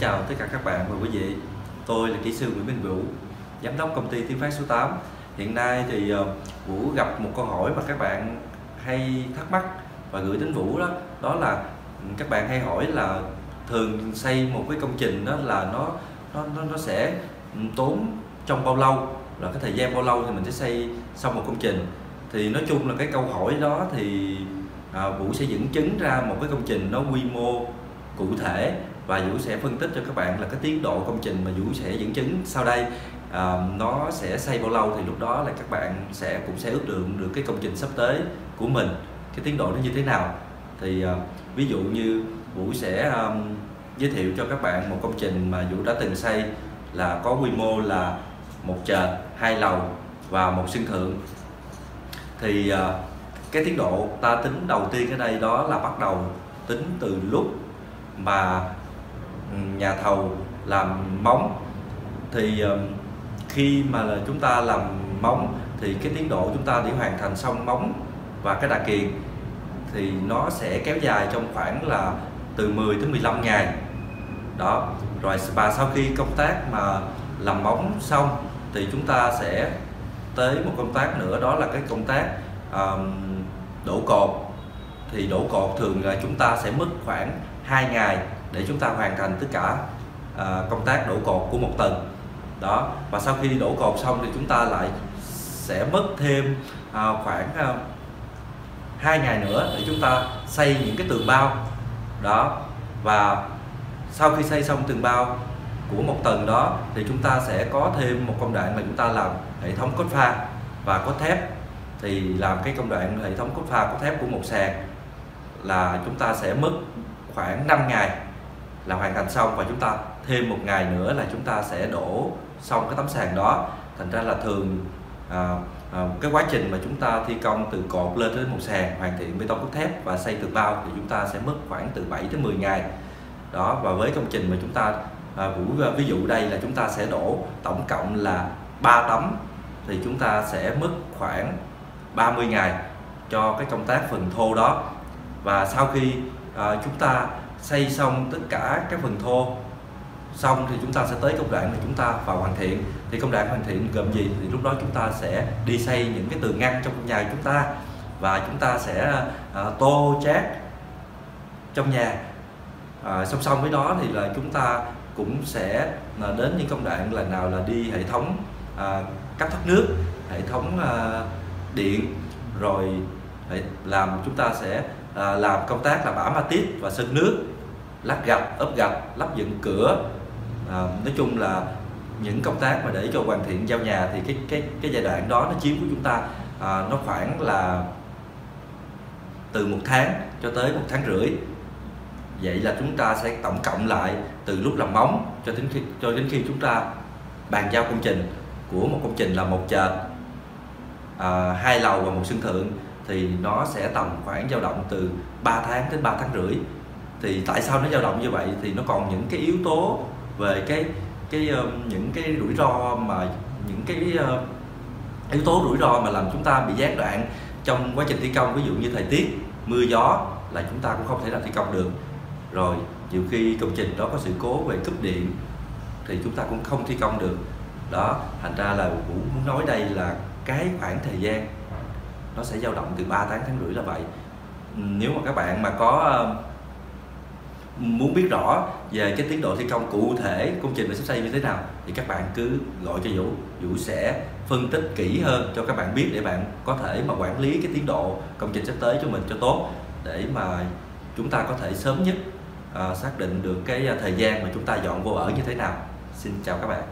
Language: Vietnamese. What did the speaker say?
Chào tất cả các bạn và quý vị. Tôi là kỹ sư Nguyễn Minh Vũ Giám đốc công ty Tiến Phát số 8 Hiện nay thì ờ, Vũ gặp một câu hỏi mà các bạn hay thắc mắc và gửi đến Vũ đó Đó là ừ, các bạn hay hỏi là thường xây một cái công trình đó là nó nó nó, nó sẽ ừ, tốn trong bao lâu là cái thời gian bao lâu thì mình sẽ xây xong một công trình. Thì nói chung là cái câu hỏi đó thì à, Vũ sẽ dẫn chứng ra một cái công trình nó quy mô cụ thể và Vũ sẽ phân tích cho các bạn là cái tiến độ công trình mà Vũ sẽ dẫn chứng sau đây. À, nó sẽ xây bao lâu thì lúc đó là các bạn sẽ cũng sẽ ước lượng được cái công trình sắp tới của mình cái tiến độ nó như thế nào. Thì à, ví dụ như Vũ sẽ um, giới thiệu cho các bạn một công trình mà Vũ đã từng xây là có quy mô là một trệt hai lầu và một sân thượng. Thì à, cái tiến độ ta tính đầu tiên ở đây đó là bắt đầu tính từ lúc mà nhà thầu làm móng. Thì ờ, khi mà là chúng ta làm móng thì cái tiến độ chúng ta để hoàn thành xong móng và cái đà kiền thì nó sẽ kéo dài trong khoảng là từ 10 đến 15 ngày. Đó rồi và sau khi công tác mà làm móng xong thì chúng ta sẽ tới một công tác nữa đó là cái công tác um, đổ cột. Thì đổ cột thường là chúng ta sẽ mất khoảng 2 ngày để chúng ta hoàn thành tất cả à, công tác đổ cột của một tầng. Đó và sau khi đổ cột xong thì chúng ta lại sẽ mất thêm à, khoảng à, hai ngày nữa để chúng ta xây những cái tường bao. Đó và sau khi xây xong tường bao của một tầng đó thì chúng ta sẽ có thêm một công đoạn mà chúng ta làm hệ thống cốt pha và cốt thép. Thì làm cái công đoạn hệ thống cốt pha cốt thép của một sàn là chúng ta sẽ mất khoảng 5 ngày là hoàn thành xong và chúng ta thêm một ngày nữa là chúng ta sẽ đổ xong cái tấm sàn đó. Thành ra là thường à, à, cái quá trình mà chúng ta thi công từ cột lên đến một sàn hoàn thiện bê tông cốt thép và xây tường bao thì chúng ta sẽ mất khoảng từ 7 đến 10 ngày. Đó và với công trình mà chúng ta à, vũ à, ví dụ đây là chúng ta sẽ đổ tổng cộng là 3 tấm thì chúng ta sẽ mất khoảng 30 ngày cho cái công tác phần thô đó. Và sau khi à, chúng ta xây xong tất cả các phần thô. Xong thì chúng ta sẽ tới công đoạn là chúng ta vào hoàn thiện. Thì công đoạn hoàn thiện gồm gì? Thì lúc đó chúng ta sẽ đi xây những cái tường ngăn trong nhà chúng ta và chúng ta sẽ à, tô chát trong nhà. À, song song với đó thì là chúng ta cũng sẽ à, đến những công đoạn là nào là đi hệ thống à, cấp thoát nước hệ thống à, điện. Rồi làm chúng ta sẽ à, làm công tác là bả ma tít và sơn nước lát gạch ốp gạch lắp dựng cửa. À, nói chung là những công tác mà để cho hoàn thiện giao nhà thì cái cái cái giai đoạn đó nó chiếm của chúng ta à, nó khoảng là từ một tháng cho tới một tháng rưỡi. Vậy là chúng ta sẽ tổng cộng lại từ lúc làm móng cho đến khi cho đến khi chúng ta bàn giao công trình. Của một công trình là một trệt à, hai lầu và một sân thượng thì nó sẽ tầm khoảng dao động từ 3 tháng đến 3 tháng rưỡi. Thì tại sao nó dao động như vậy? Thì nó còn những cái yếu tố về cái cái ờ, những cái rủi ro mà những cái uh, yếu tố rủi ro mà làm chúng ta bị gián đoạn trong quá trình thi công. Ví dụ như thời tiết mưa gió là chúng ta cũng không thể nào thi công được. Rồi nhiều khi công trình đó có sự cố về cúp điện thì chúng ta cũng không thi công được. Đó thành ra là cũng muốn nói đây là cái khoảng thời gian nó sẽ dao động từ 3 tháng tháng rưỡi là vậy. Nếu mà các bạn mà có ờ, muốn biết rõ về cái tiến độ thi công cụ thể công trình mình sắp xây như thế nào thì các bạn cứ gọi cho Vũ. Vũ sẽ phân tích kỹ hơn cho các bạn biết để bạn có thể mà quản lý cái tiến độ công trình sắp tới cho mình cho tốt để mà chúng ta có thể sớm nhất uh, xác định được cái ờ, thời gian mà chúng ta dọn vô ở như thế nào. Xin chào các bạn.